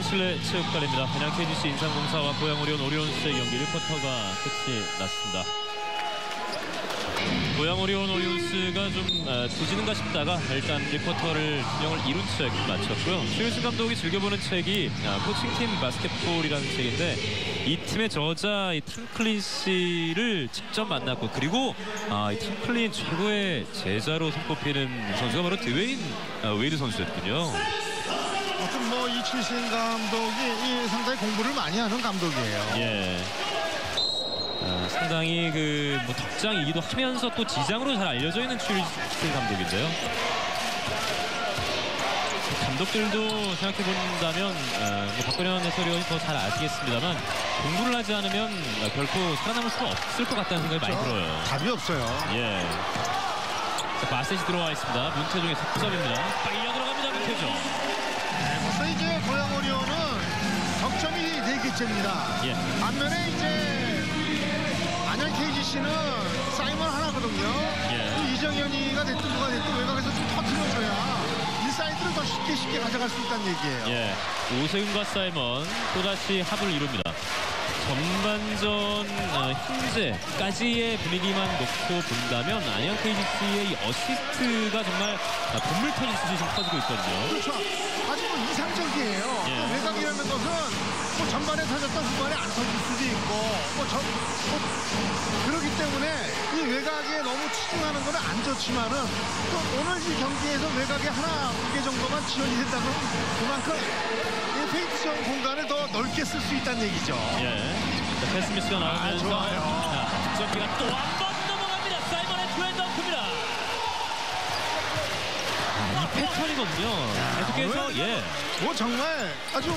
안양실내 체육관입니다. 안양 KGC 인삼공사와 고양 오리온 오리온스의 경기 1쿼터가 끝이 났습니다. 고양 오리온 오리온스가 좀 어, 뒤지는가 싶다가 일단 1쿼터를 균형을 이룬 채 마쳤고요. 추일승 감독이 즐겨보는 책이 아, Coaching Team Basketball이라는 책인데 이 팀의 저자 이 팀클린 씨를 직접 만났고 그리고 아, 이 팀클린 최고의 제자로 손꼽히는 선수가 바로 드웨인 아, 웨이드 선수였군요. 아무튼 뭐 이칠신 감독이 이 상당히 공부를 많이 하는 감독이에요. 예. 아, 상당히 그뭐 덕장이기도 하면서 또 지장으로 잘 알려져 있는 출신 감독인데요. 감독들도 생각해 본다면 아, 뭐 박근현 해설위원이 더 잘 아시겠습니다만 공부를 하지 않으면 아, 결코 살아남을 수가 없을 것 같다는 생각이 많이 들어요. 답이 없어요. 예. 자, 바셋이 들어와 있습니다. 문태종의 석점입니다. 빨려 들어갑니다. 문태종. 네 개째입니다. 예. 반면에 이제 안양 KGC는 사이먼 하나거든요. 예. 또 이정현이가 됐든 누가 됐든 외곽에서 좀 터트려줘야 인사이드를 더 쉽게 쉽게 가져갈 수 있다는 얘기예요. 예, 오세근과 사이먼 또다시 합을 이룹니다. 전반전 어, 현재까지의 분위기만 놓고 본다면 안양 KGC의 이 어시스트가 정말 아, 봇물 터지듯이 지금 터지고 있거든요. 그렇죠. 아주 뭐 이상적이에요. 예. 또 외곽이라는 것은 뭐 전반에 터졌던 후반에 안 터질 수도 있고 뭐, 전, 뭐 그렇기 때문에 이 외곽에 너무 치중하는 건 안 좋지만은 또 오늘 이 경기에서 외곽에 하나 두 개 정도만 지원이 된다면 그만큼 이 페인트전 공간을 더 넓게 쓸 수 있다는 얘기죠. 예, 자, 패스미스가 나오면서 좋아요. 자, 득점기가 또 한 번 넘어갑니다. 사이먼의 투앤덩크입니다. 아, 이 패턴이거든요. 계속해서 예. 뭐 정말 아주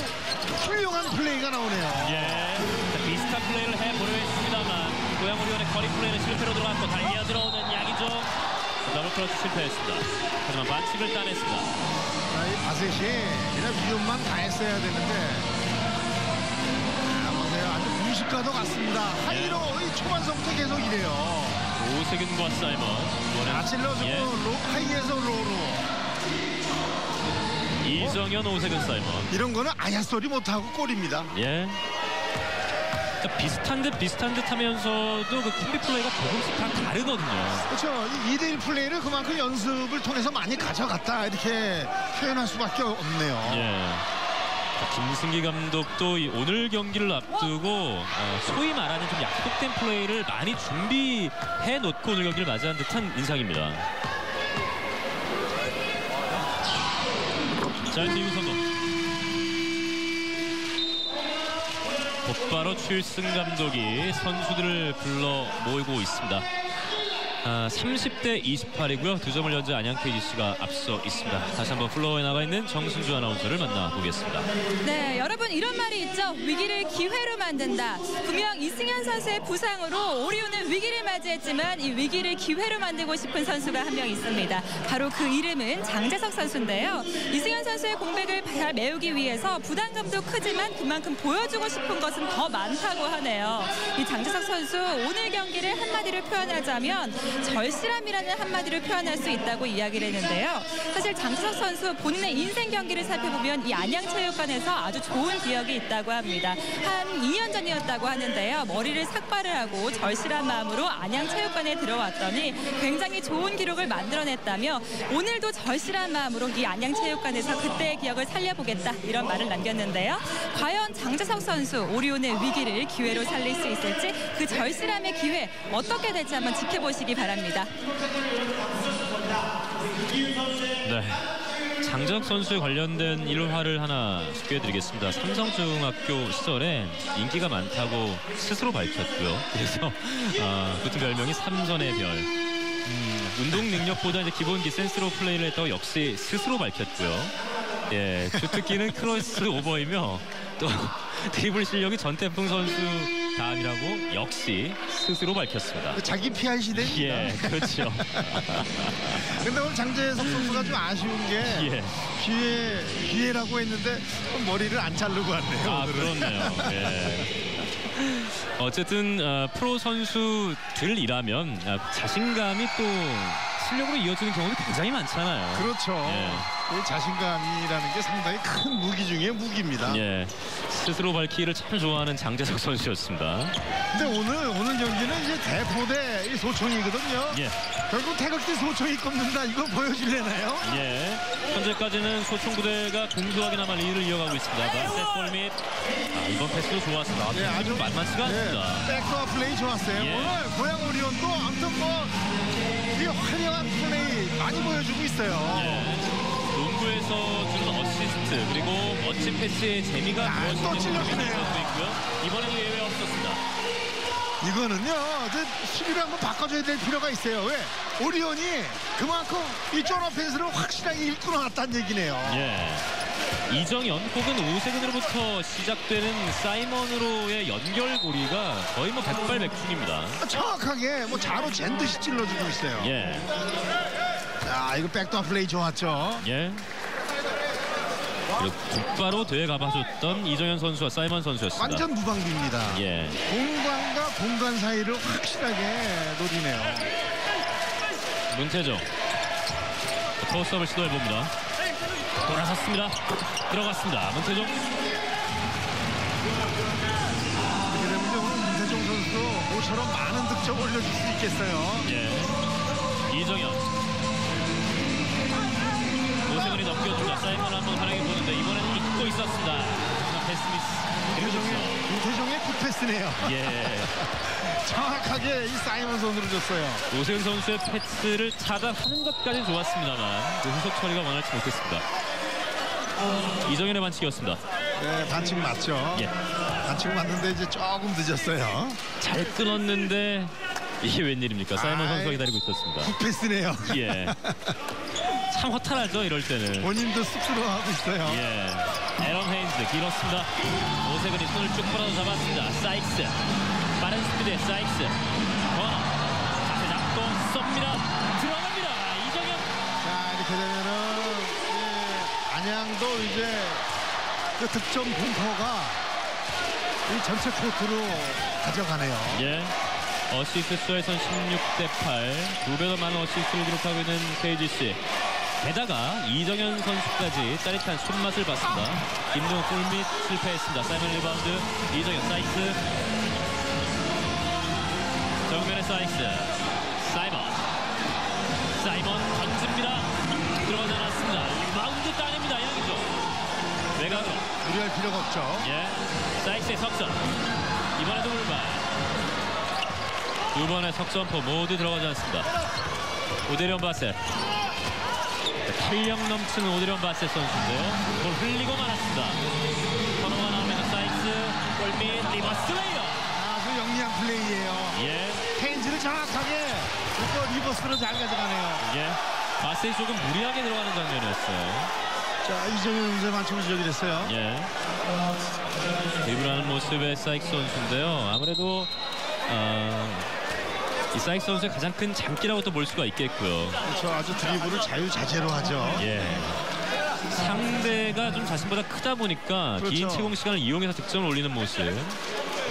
훌륭한 플레이가 나오네요. 예. 자, 비슷한 플레이를 해보려 했습니다만 고양 오리온의 거리 플레이는 실패로 들어갔고 달려 들어오는 양이종 더블 크로스 실패했습니다. 하지만 반칙을 따냈습니다. 자, 이 바셋이 그냥 위험만 다 했어야 되는데 아, 보세요. 아주 무식과도 같습니다. 하이로 이 초반성부터 계속 이래요. 오세근과 사이먼 이번엔 아 찔러주고 예. low, high에서 low로 이정현 오세근 사이먼 이런 거는 아야 소리 못하고 골입니다. 예. 그러니까 비슷한 듯 비슷한 듯 하면서도 그 콤비 플레이가 조금씩 다 다르거든요. 그렇죠. 이 2대1 플레이를 그만큼 연습을 통해서 많이 가져갔다 이렇게 표현할 수밖에 없네요. 예. 자, 김승기 감독도 이 오늘 경기를 앞두고 어, 소위 말하는 좀 약속된 플레이를 많이 준비해 놓고 오늘 경기를 맞이한 듯한 인상입니다. 자, 이제 유선도. 곧바로 출승 감독이 선수들을 불러 모이고 있습니다. 아, 30대 28이고요. 두 점을 연재 안양 KGC가 앞서 있습니다. 다시 한번 플로어에 나가 있는 정승주 아나운서를 만나보겠습니다. 네, 여러분 이런 말이 있죠. 위기를 기회로 만든다. 분명 이승현 선수의 부상으로 오리온은 위기를 맞이했지만 이 위기를 기회로 만들고 싶은 선수가 한 명 있습니다. 바로 그 이름은 장재석 선수인데요. 이승현 선수의 공백을 잘 메우기 위해서 부담감도 크지만 그만큼 보여주고 싶은 것은 더 많다고 하네요. 이 장재석 선수 오늘 경기를 한마디로 표현하자면 절실함이라는 한마디로 표현할 수 있다고 이야기를 했는데요. 사실 장재석 선수 본인의 인생 경기를 살펴보면 이 안양체육관에서 아주 좋은 기억이 있다고 합니다. 한 2년 전이었다고 하는데요. 머리를 삭발을 하고 절실한 마음으로 안양체육관에 들어왔더니 굉장히 좋은 기록을 만들어냈다며 오늘도 절실한 마음으로 이 안양체육관에서 그때의 기억을 살려보겠다 이런 말을 남겼는데요. 과연 장재석 선수 오리온의 위기를 기회로 살릴 수 있을지 그 절실함의 기회 어떻게 될지 한번 지켜보시기 바랍니다. 장재석 선수에 관련된 일화를 하나 소개해드리겠습니다. 삼성중학교 시절에 인기가 많다고 스스로 밝혔고요. 그래서 아, 붙은 별명이 삼선의 별. 음, 운동 능력보다 이제 기본기 센스로 플레이를 했다고 역시 스스로 밝혔고요. 예, 주특기는 크로스 오버이며 또 드리블 실력이 전태풍 선수 다음이라고 역시 스스로 밝혔습니다. 자기 PR 시대입니다. 예, 그렇죠. 근데 오늘 장재석 선수가 좀 아쉬운 게 예. 기회 기회라고 했는데 머리를 안 자르고 왔네요. 아, 오늘은. 그렇네요. 예. 어쨌든 어, 프로 선수들이라면 어, 자신감이 또 실력으로 이어지는 경우도 굉장히 많잖아요. 그렇죠. 예. 그 자신감이라는 게 상당히 큰 무기 중에 무기입니다. 예, 스스로 밝히기를 참 좋아하는 장재석 선수였습니다. 근데 오늘 오늘 경기는 이제 대포 대이 소총이거든요. 예, 결국 태극기 소총이 꼽는다 이거 보여주려나요? 예. 현재까지는 소총 부대가 공수하게 나마 리드를 이어가고 있습니다. 바셋 골밑. 아, 이번 패스도 좋았습니다. 네, 아주 좀 만만치가 않습니다. 네, backdoor 플레이 좋았어요. 예. 오늘 고양 오리온도 아무튼 뭐이 화려한 플레이 많이 보여주고 있어요. 예. 어시스트 그리고 멋진 패스의 재미가 아, 또 무엇인지 찔러주네요. 있고요. 이번에도 예외 없었습니다. 이거는요, 이제 수비를 한번 바꿔줘야 될 필요가 있어요. 왜? 오리온이 그만큼 이 zone offense를 확실하게 읽고 나왔다는 얘기네요. 예. 이정현 혹은 오세근으로부터 시작되는 사이먼으로의 연결고리가 거의 뭐 백발백중입니다. 정확하게 뭐 자로 잰 듯이 찔러주고 있어요. 예. 자, 이거 백도어 플레이 좋았죠. 예. 그리고 곧바로 대회 가봐줬던 이정현 선수와 사이먼 선수였습니다. 완전 무방비입니다. 예. 공간과 공간 사이를 확실하게 노리네요. 문태정. 포스업을 시도해봅니다. 돌아섰습니다. 들어갔습니다. 문태정. 이렇게 되면 문세종 선수도 모처럼 많은 득점 올려줄 수 있겠어요. 예. 이정현. 넘겨준다. 사이먼 한번 활용해 보는데 이번에는 잊고 있었습니다. 패스미스. 그리고 문세종의, 문세종의 굿패스네요. 예. 정확하게 이 사이먼 손으로 줬어요. 오세근 선수의 패스를 차단하는 것까지 좋았습니다만 그 후속 처리가 원활치 못했습니다. 이정현의 반칙이었습니다. 네, 반칙 맞죠. 예. 반칙 맞는데 이제 조금 늦었어요. 잘 끊었는데 이게 웬일입니까? 사이먼. 선수가 기다리고 있었습니다. 굿패스네요. 예. 참 허탈하죠 이럴 때는. 본인도 쑥스러워하고 있어요. 예. 에런 헤인즈 길었습니다. 오세근이 손을 쭉 뻗어서 잡았습니다. 사이크스. 빠른 스피드의 사이크스. 번호. 자세 잡고 쏩니다. 들어갑니다. 이정현. 자, 이렇게 되면은 예, 안양도 이제 그 득점 분포가 이 전체 코트로 가져가네요. 예. 어시스트 수에선 16대 8. 두 배 더 많은 어시스트를 기록하고 있는 KGC. 게다가 이정현 선수까지 짜릿한 손맛을 봤습니다. 김동욱 골밑 실패했습니다. 사이먼 리바운드. 이정현 사익스. 정면의 사익스. 사이먼. 사이먼 던집니다. 들어가지 않았습니다. 리바운드 따냅니다. 양희종. 외곽으로. 무리할 필요가 없죠. 예. 사익스의 석점. 이번에도 불발. 두 번의 석점포 모두 들어가지 않습니다. 오데리언 바셋. 탄력 넘치는 오데리언 바셋 선수인데요. 그걸 흘리고 말았습니다. 번호가 나오면서 사익스, 골밑, reverse 레이업. 아주 영리한 플레이예요. 예. 페인지를 정확하게 또 reverse로 잘 가져가네요. 예. 바셋이 조금 무리하게 들어가는 장면이었어요. 자, 이정현 선수의 반칙으로 지적이 됐어요. 예. 드리블하는 모습의 사익스 선수인데요. 아무래도 어, 이 사익스 선수의 가장 큰 장기라고 또볼 수가 있겠고요. 그렇죠. 아주 드리블을 자유자재로 하죠. 예. 상대가 좀 자신보다 크다 보니까 그렇죠. 긴 채공 시간을 이용해서 득점을 올리는 모습.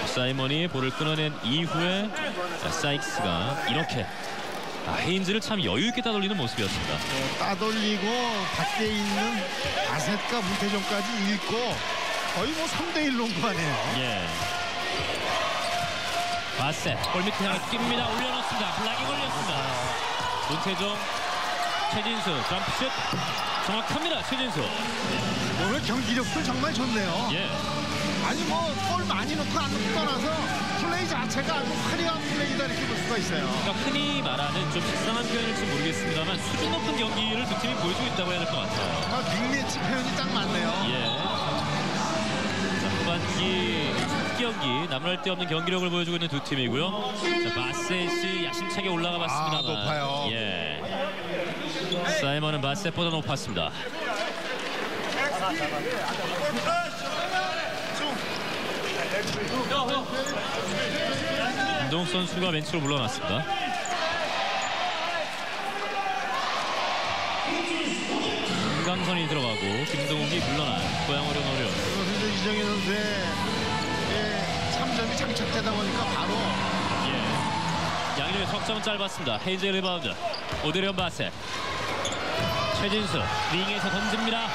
사이먼이 볼을 끊어낸 이후에 사이크스가 이렇게 아, 헤인즈를 참 여유 있게 따돌리는 모습이었습니다. 어, 따돌리고 밖에 있는 바셋과 문태종까지 읽고 거의 뭐 3대1 농구하네요. 예. 바셋 골밑 향해 뜁니다. 올려놓습니다. 블락이 걸렸습니다. 문태종, 최진수 점프슛 정확합니다. 최진수. 오늘 경기력도 정말 좋네요. 예. 아니 뭐 골 많이 넣고 안 넣고 떠나서 플레이 자체가 아주 화려한 플레이다 이렇게 볼 수가 있어요. 그러니까 흔히 말하는 좀 식상한 표현일지 모르겠습니다만 수준 높은 경기를 두 팀이 보여주고 있다고 해야 될 것 같아요. 아, 빅매치 표현이 딱 맞네요. 예. 자, 후반기 첫 경기 나무랄 데 없는 경기력을 보여주고 있는 두 팀이고요. 자, 바셋이 야심차게 올라가 봤습니다만. 아, 높아요. 예. 사이먼은 바셋보다 높았습니다. 김동욱 선수가 벤치로 물러났습니다. 김강선이 들어가고 김동욱이 물러난 고양어려 노려. 이정현 선수의 예, 3점이 장착되다 보니까 바로 예. 양쪽의 석점은 짧았습니다. 헤이즈의 리바운드. 오데리언 바셋. 최진수 윙에서 던집니다.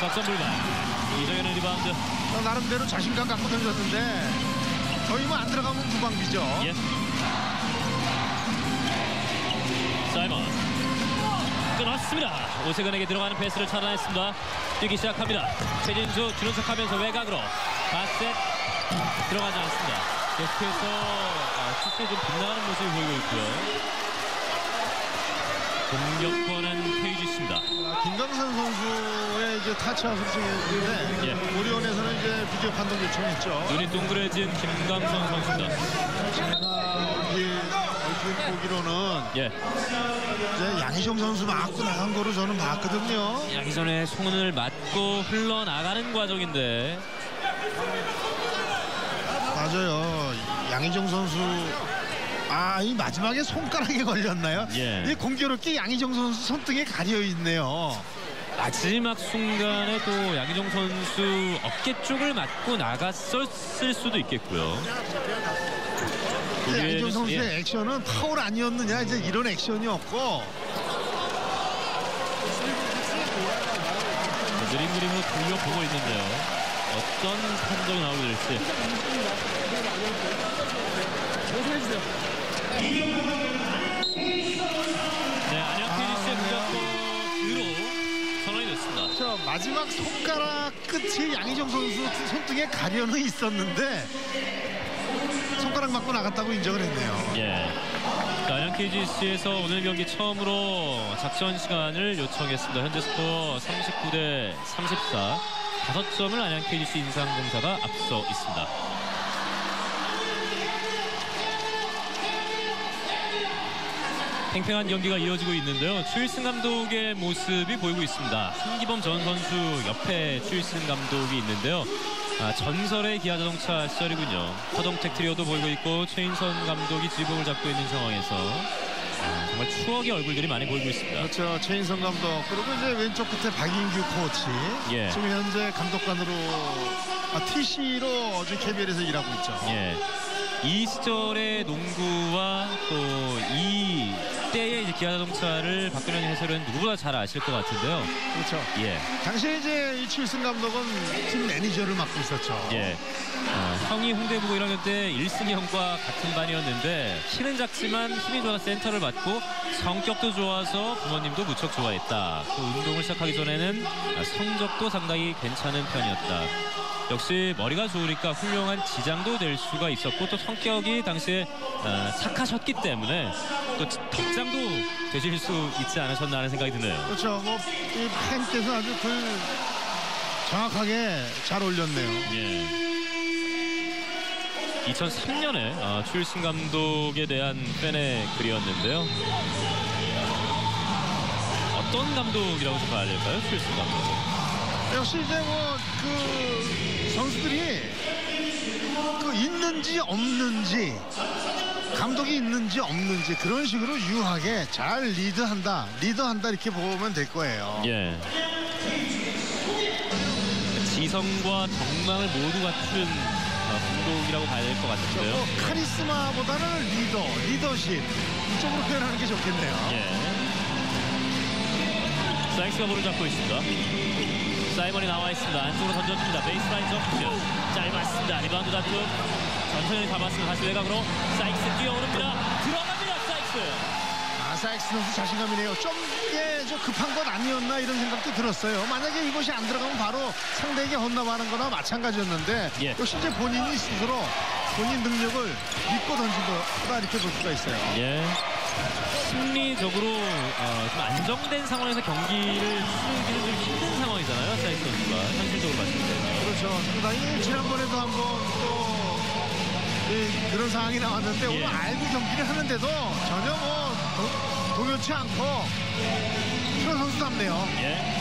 석점 불발. 이정현의 리바운드. 어, 나름대로 자신감 갖고 던졌는데 저희만 안 들어가면 무방비죠. 예. 사이먼 끊었습니다. 오세근에게 들어가는 패스를 차단했습니다. 뛰기 시작합니다. 최진수 주는 척하면서 외곽으로 바셋 들어가지 않습니다. 계속해서 아, 슛에 좀 빗나가는 모습을 보이고 있고요. 공격권은 KGC입니다. 아, 김강산 선수의 이제 타치아웃을 정했는데 예. 오리온에서는 이제 비디오 판독 요청했죠. 눈이 동그래진 김강선 선수입니다. 제가 이게 얼핏 보기로는 예. 이제 양희종 선수 맞고 나간 거로 저는 봤거든요. 양희선의 손을 맞고 흘러나가는 과정인데 맞아요. 양희종 선수 아, 이 마지막에 손가락에 걸렸나요? 예. 이 공교롭게 양희종 선수 손등에 가려 있네요. 마지막 순간에 또 양희종 선수 어깨 쪽을 맞고 나갔었을 수도 있겠고요. 근데 양희종 우리의- 선수의 예. 액션은 파울 아니었느냐 이제 이런 액션이었고 그림 그림으로 돌려보고 있는데요. 어떤 판정이 나오게 될지. 네, 안양 피니스의 무조건으로 선언이 됐습니다. 저 마지막 손가락 끝이 양희종 선수 손등에 가려는 있었는데 손가락 맞고 나갔다고 인정을 했네요. 예. 자, 안양 KGC에서 오늘 경기 처음으로 작전 시간을 요청했습니다. 현재 스코어 39 대 34. 5점을 안양 KGC 인상공사가 앞서 있습니다. 팽팽한 경기가 이어지고 있는데요. 추일승 감독의 모습이 보이고 있습니다. 한기범 전 선수 옆에 추일승 감독이 있는데요. 아, 전설의 기아자동차 시절이군요. 허동택 트리오도 보이고 있고 최인선 감독이 지붕을 잡고 있는 상황에서 아, 정말 추억의 얼굴들이 많이 보이고 있습니다. 그렇죠. 최인성 감독 그리고 이제 왼쪽 끝에 박인규 코치 예. 지금 현재 감독관으로 아, TC로 지금 KBL에서 일하고 있죠. 예. 이 시절의 농구와 또이 때의 이제 기아자동차를 박근영 해설은 누구보다 잘 아실 것 같은데요. 그렇죠. 예. 당시에 이제 이 최일승 감독은 팀 매니저를 맡고 있었죠. 예. 어, 형이 홍대부고 1학년 때 1승이 형과 같은 반이었는데 키는 작지만 힘이 좋아서 센터를 맡고 성격도 좋아서 부모님도 무척 좋아했다. 또 운동을 시작하기 전에는 아, 성적도 상당히 괜찮은 편이었다. 역시 머리가 좋으니까 훌륭한 지장도 될 수가 있었고 또 성격이 당시에 어, 착하셨기 때문에 또 덕장도 되실 수 있지 않으셨나 하는 생각이 드네요. 그렇죠. 뭐 이 팬께서 아주 그 정확하게 잘 올렸네요. 예. 2003년에 출신 감독에 대한 팬의 글이었는데요. 어떤 감독이라고 좀 봐야 될까요? 출신 감독. 역시 이제 뭐 그 선수들이 그 있는지 없는지 감독이 있는지 없는지 그런 식으로 유하게 잘 리드한다 리더한다 이렇게 보면 될 거예요. 예. 지성과 정망을 모두 갖춘 어, 감독이라고 봐야 될 것 같은데요. 뭐 카리스마보다는 리더, 리더십 이쪽으로 표현하는 게 좋겠네요. 예. 사이스가 볼을 잡고 있습니다. 사이먼이 나와 있습니다. 안쪽으로 던져줍니다. 베이스라인 점프슛. 짧았습니다. 리바운드 다툼. 전성현이 잡았습니다. 다시 외곽으로 사익스 뛰어오릅니다. 들어갑니다. 사익스. 아, 사익스 선수 자신감이네요. 좀 이게 좀 급한 건 아니었나 이런 생각도 들었어요. 만약에 이것이 안 들어가면 바로 상대에게 헌납하는 거나 마찬가지였는데 예. 역시 이제 본인이 스스로 본인 능력을 믿고 던진 거다 이렇게 볼 수가 있어요. 예. 심리적으로 어, 좀 안정된 상황에서 경기를 뛰기는 좀 힘든 상황이잖아요. 사익스 선수가 현실적으로 봤을 때. 그렇죠. 상당히 지난번에도 한번 또 예, 그런 상황이 나왔는데 예. 오늘 알고 경기를 하는데도 전혀 뭐 도, 동요치 않고 프로 선수답네요. 예.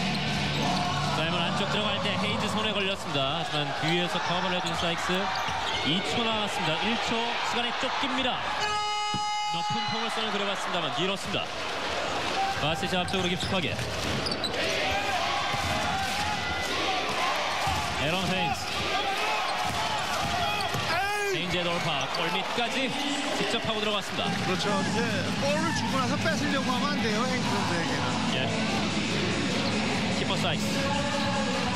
사이먼 안쪽 들어갈 때 헤이즈 손에 걸렸습니다. 하지만 뒤에서 커버를 해준 사익스 2초 남았습니다. 1초 시간에 쫓깁니다. 높은 포물선을 그려봤습니다만 길었습니다. 바셋이 앞쪽으로 깊숙하게. 에런 헤인스. 헤인즈의 돌파 골밑까지 직접 하고 들어갔습니다. 그렇죠. 이제 볼을 주고 나서 뺏으려고 하면 안 돼요. 행스 선수에게는. 예. 키퍼 사이스.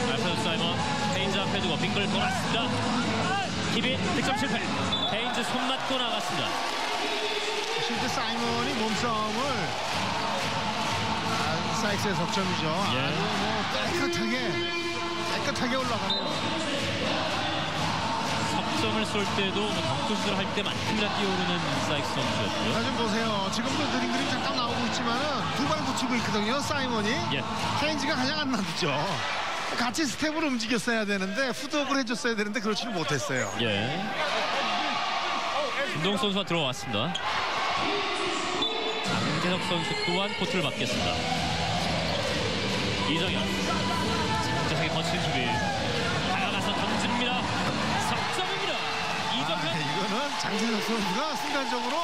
알프레드 사이먼 헤인즈 앞에 두고 빙글 돌았습니다. 키빈 득점 실패. 헤인즈 손 맞고 나갔습니다. 실제 사이먼이 몸싸움을 아, 사이스의 석점이죠. 예. 아주 뭐 깨끗하게 깨끗하게 올라가네요. 석점을 쏠 때도 뭐 덩크슛을 할 때만큼이나 뛰어오르는 사이스 선수였고요. 자, 좀 보세요. 지금도 느린 그림 잠깐 나오고 있지만은 두발 붙이고 있거든요. 사이먼이. 예. 케인지가 가장 안 낫죠. 같이 스텝을 움직였어야 되는데 후드업을 해줬어야 되는데 그렇지는 못했어요. 예. 김동 선수가 들어왔습니다. 장재석 선수 또한 코트를 밟겠습니다. 이정현. 장재석의 거친 수비. 다가가서 던집니다. 석점입니다. 아, 이정현. 이거는 장재석 선수가 순간적으로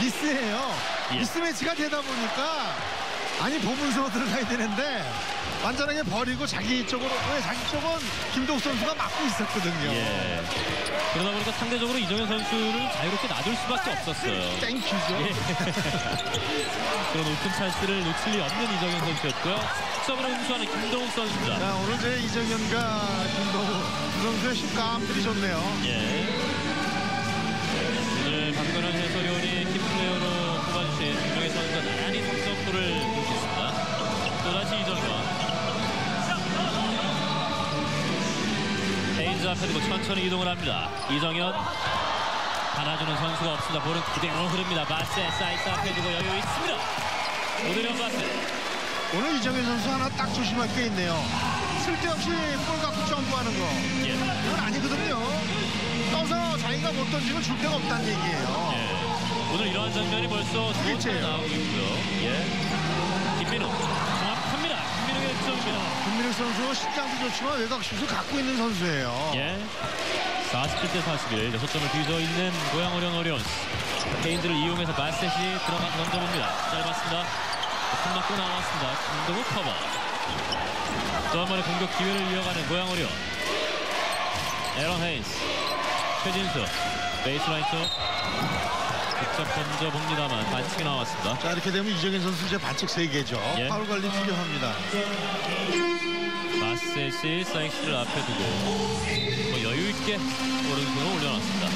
미스예요. 예. 미스매치가 되다 보니까 아니 보면서 들어가야 되는데 완전하게 버리고 자기 쪽으로 왜 자기 쪽은 김동욱 선수가 막고 있었거든요. 예. 그러다 보니까 상대적으로 이정현 선수를 자유롭게 놔둘 수밖에 없었어요. 땡큐죠. 예. 그런 오픈 찬스를 놓칠 리 없는 이정현 선수였고요. 석점을 응수하는 김동욱 선수입니다. 자, 오늘 제 이정현과 김동욱 두 선수의 식감들이 좋네요. 예. 앞에 두고 천천히 이동을 합니다. 이정현. 받아주는 선수가 없습니다. 볼은 그대로 흐릅니다. 바세 사이스 앞에 두고 여유 있습니다. 오드리언 바세. 오늘 이정현 선수 하나 딱 조심할 게 있네요. 쓸데없이 볼 갖고 점프하는 거. 예. 그건 아니거든요. 떠서 자기가 못 던지면 줄 데가 없다는 얘기예요. 예. 오늘 이러한 장면이 벌써 두 번째 일제예요. 나오고 있고요. 예. 김민우 정확합니다. 김민우의 득점입니다. 김민욱 선수 신장도 좋지만 외곽 슛을 갖고 있는 선수예요. 예. 47대 41, 6점을 뒤져 있는 고양 어려운 어려운 페인드를 이용해서 바셋이 들어가서 던져봅니다. 짧았습니다. 손 맞고 나왔습니다. 김동욱 커버. 또 한 번의 공격 기회를 이어가는 고양 어려운 애런 헤인즈 최진수 베이스라인 쪽 직접 던져봅니다만 반칙이 나왔습니다. 자 이렇게 되면 이정현 선수 이제 반칙 3개죠. 예. 파울 관리 필요합니다. 바셋이 사익스를 앞에 두고 뭐 여유 있게 오른손을 올려놨습니다.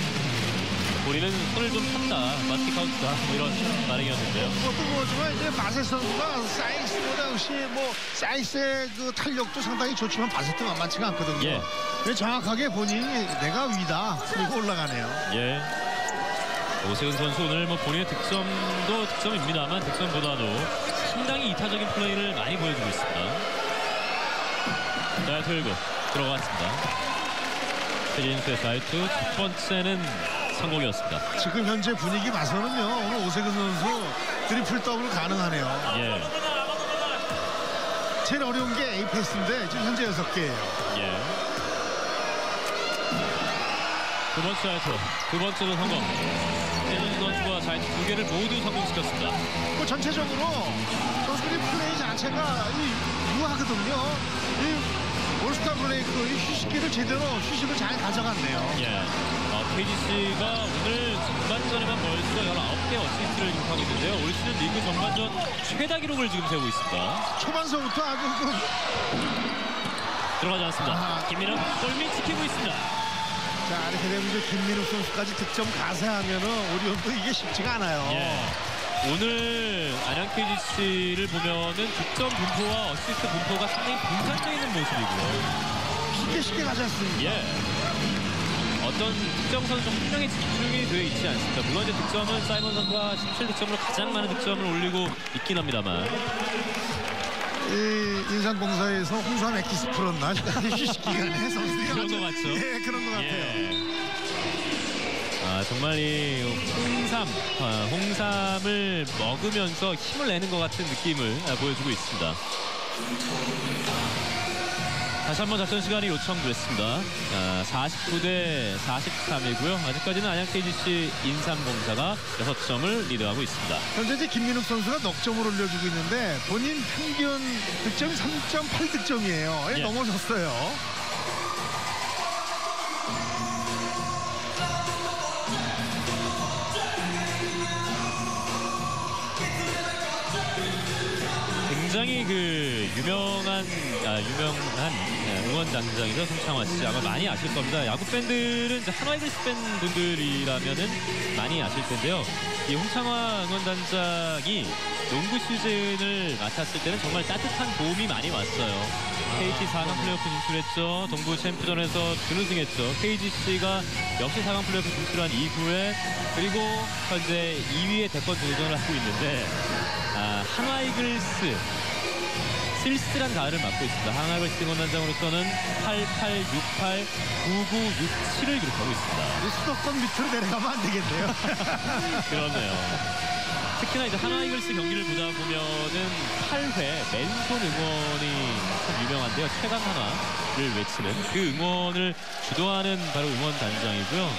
우리는 손을 좀 폈다, 마티 카운트다 뭐 이런 반응이었는데요. 그것도 그렇지만 이제 바셋 선수가 사이스보다 역시 뭐 사이스의 그 탄력도 상당히 좋지만 바셋도 만만치가 않거든요. 예. 정확하게 본인이 내가 위다 그리고 올라가네요. 예. 오세훈 선수 오늘 뭐 본인의 득점도 득점입니다만 득점보다도 상당히 이타적인 플레이를 많이 보여주고 있습니다. 자, 들고 들어갔습니다. 최진수의 자유투 첫 번째는 성공이었습니다. 지금 현재 분위기 봐서는요. 오늘 오세근 선수 트리플 더블 가능하네요. 예. 제일 어려운 게 어시스트인데 지금 현재 6개예요. 예. 두 번째 자유투, 두 번째로 성공. 최진수 선수가 자유투 두 개를 모두 성공시켰습니다. 뭐 전체적으로 선수들이 플레이 자체가 이 유하거든요. 이 올스타 브레이크 이 휴식기를 제대로 휴식을 잘 가져갔네요. 예. 어, KGC가 오늘 전반전에만 벌써 19개 어시스트를 기록하고 있는데요. 올 시즌 리그 전반전 최다 기록을 지금 세우고 있습니다. 초반서부터 아주 그 들어가지 않습니다. 아하. 김민욱 골밑 지키고 있습니다. 자, 이렇게 되면 이제 김민욱 선수까지 득점 가세하면은 오리온도 이게 쉽지가 않아요. 예. 오늘 안양 KGC를 보면은 득점 분포와 어시스트 분포가 상당히 분산되어 있는 모습이고요. 쉽게 쉽게 가지 않습니까? 예. 어떤 특정 선수 한 명에 집중이 되어 있지 않습니다. 물론 이제 득점은 사이먼 선수가 17득점으로 가장 많은 득점을 올리고 있긴 합니다만 이 인삼공사에서 홍삼 액기스 풀었나? 휴식 기간에 선수들이 그런 거 맞죠? 예, 그런 것 같아요. 예. 아 정말 이 홍삼, 아, 홍삼을 먹으면서 힘을 내는 것 같은 느낌을 아, 보여주고 있습니다. 다시 한번 작전 시간이 요청됐습니다. 아, 49대 43이고요. 아직까지는 안양 KGC 인삼공사가 6점을 리드하고 있습니다. 현재 이제 김민욱 선수가 넉 점을 올려주고 있는데 본인 평균 득점이 3.8 득점이에요. 예. 넘어졌어요. 유명한 아, 유명한 네, 응원 단장이죠 송창화 씨 아마 많이 아실 겁니다. 야구 팬들은 한화이글스 팬 분들이라면은 많이 아실 텐데요. 이 홍창화 응원 단장이 농구 시즌을 맡았을 때는 정말 따뜻한 도움이 많이 왔어요. KT 4강 플레이오프 진출했죠. 동부 챔프전에서 준우승했죠. KGC가 역시 4강 플레이오프 진출한 이후에 그리고 현재 2위의 대권 도전을 하고 있는데 아, 한화이글스 쓸쓸한 가을을 맞고 있습니다. 한화이글스 응원단장으로서는 8868 9967을 기록하고 있습니다. 이 수도권 밑으로 내려가면 안 되겠네요. 그렇네요. 특히나 이제 한화이글스 경기를 보다 보면은 8회 맨손 응원이 참 유명한데요. 최강 한화를 외치는 그 응원을 주도하는 바로 응원 단장이고요.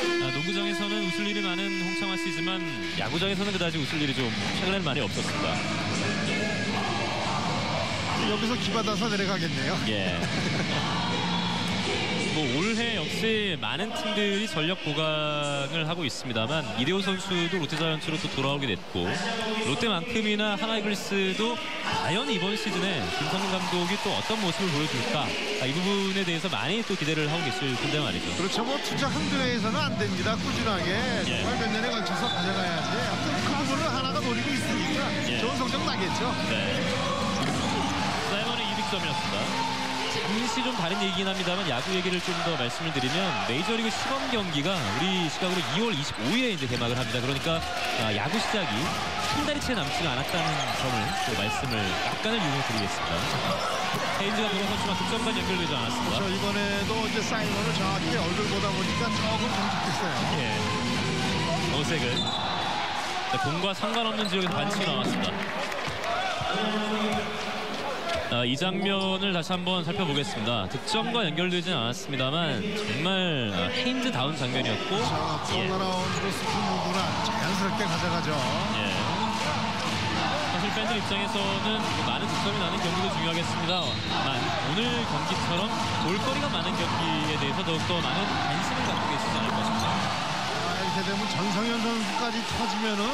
아, 농구장에서는 웃을 일이 많은 홍창화 씨지만 야구장에서는 그다지 웃을 일이 좀 최근에는 많이 없었습니다. 여기서 기받아서 내려가겠네요. 예. 뭐 올해 역시 많은 팀들이 전력 보강을 하고 있습니다만 이대호 선수도 롯데자이언츠로 또 돌아오게 됐고 롯데만큼이나 하나이글스도 과연 이번 시즌에 김성근 감독이 또 어떤 모습을 보여줄까 아, 이 부분에 대해서 많이 또 기대를 하고 계실 텐데 말이죠. 그렇죠. 뭐 투자 한두 해에서는 안 됩니다. 꾸준하게 예. 정말 몇 년에 걸쳐서 가져가야지. 아무튼 그 부분을 하나가 노리고 있으니까 예. 좋은 성적 나겠죠. 네. 사이먼의 2득점이었습니다. 잠시 좀 다른 얘기긴 합니다만 야구 얘기를 좀 더 말씀을 드리면 메이저리그 시범 경기가 우리 시각으로 2월 25일에 이제 개막을 합니다. 그러니까 아, 야구 시작이 한 달이 채 남지가 않았다는 점을 또 말씀을 약간을 유념 드리겠습니다. 헤인즈가 돌아섰지만 득점과 연결되지 않았습니다. 저 이번에도 이제 사이먼을 정확히 얼굴 보다 보니까 조금 경직됐어요. 예. 어색은 자, 공과 상관없는 지역에서 반칙이 나왔습니다. 아, 이 장면을 다시 한번 살펴보겠습니다. 득점과 연결되지는 않았습니다만 정말 아, 헤인즈다운 장면이었고 자, 예. turnaround spin move나 자연스럽게 가져가죠. 예. 사실 팬들 입장에서는 뭐 많은 득점이 나는 경기도 중요하겠습니다만 오늘 경기처럼 볼거리가 많은 경기에 대해서 더욱더 많은 관심을 갖고 계시지 않을 것입니다. 아, 이렇게 되면 전성현 선수까지 터지면은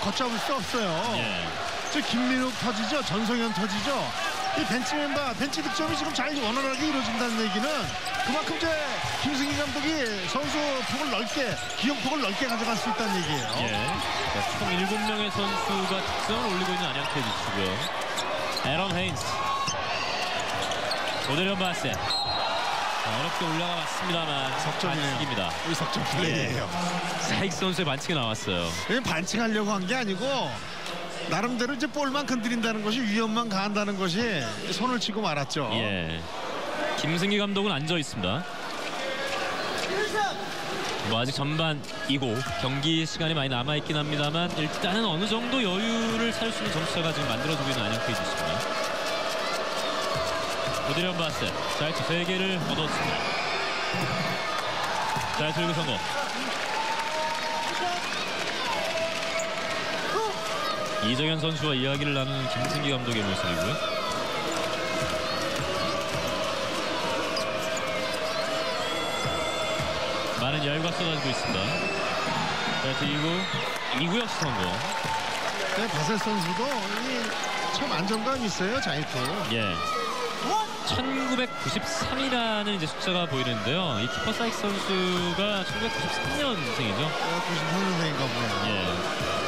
걷잡을 수 없어요. 예. 저 김민욱 터지죠. 전성현 터지죠. 이 벤치 멤버, 벤치 득점이 지금 잘 원활하게 이루어진다는 얘기는 그만큼 이제 김승기 감독이 선수 폭을 넓게, 기용폭을 넓게 가져갈 수 있다는 얘기예요. 예. 자, 총 7명의 선수가 득점을 올리고 있는 안양 캐디츠고요. 에런 헤인스. 오데리언 바세. 자, 어렵게 올라가 왔습니다만 석점이네요. 반칙입니다. 이 석점 플레이예요. 사익 선수의 반칙이 나왔어요. 반칙하려고 한 게 아니고 나름대로 이제 볼만 건드린다는 것이 위험만 가한다는 것이 손을 치고 말았죠. 예. 김승기 감독은 앉아 있습니다. 뭐 아직 전반이고 경기 시간이 많이 남아 있긴 합니다만 일단은 어느 정도 여유를 찾을 수 있는 점수차가 지금 만들어지고 있는 안양 페이지입니다. 오드리언 바스 자이트 3개를 얻었습니다. 자이트 1구 성공. 이정현 선수와 이야기를 나누는 김승기 감독의 모습이고요. 많은 열과 쏟아지고 있습니다. 2구 2구 역시 성공. 네, 바셋 선수도 이 참 안정감 있어요, 자이트. 예. 1993이라는 이제 숫자가 보이는데요. 이 키퍼 사이크 선수가 1993년생이죠. 93년생인가 보네요. 예.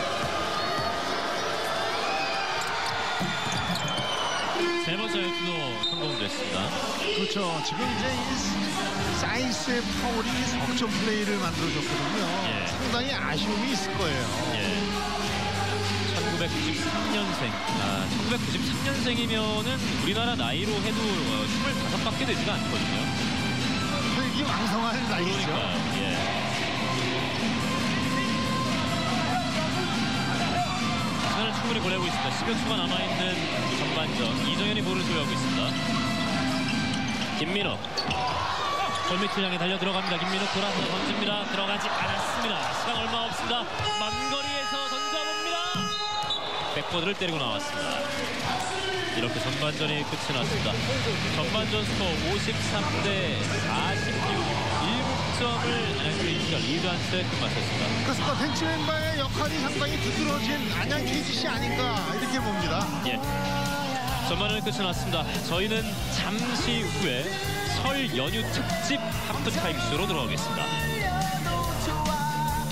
성공됐습니다. 그렇죠. 지금 이제 이 사이스의 파울이 석점 플레이를 만들어줬거든요. 예. 상당히 아쉬움이 있을 거예요. 예. 1993년생. 아, 1993년생이면은 우리나라 나이로 해도 어, 25밖에 되지가 않거든요. 이게 왕성한 나이죠. 그러니까 예. 시간을 충분히 보내고 있습니다. 10여 초가 남아있는 전반전 이정현이 볼을 소유하고 있습니다. 김민호 골밑을 향해 달려 들어갑니다. 김민호 돌아서 던집니다. 들어가지 않았습니다. 시간 얼마 없습니다. 먼 거리에서 던져봅니다. 백보드를 때리고 나왔습니다. 이렇게 전반전이 끝이 났습니다. 전반전 스코어 53대 46, 7 득점을 안양 KGC가 리드한 채 끝마쳤습니다. 그래서 벤치 멤버의 역할이 상당히 두드러진 안양 KGC 아닌가 이렇게 봅니다. 예. 전반을 끝이 났습니다. 저희는 잠시 후에 설 연휴 특집 하프타임 쇼로 돌아오겠습니다.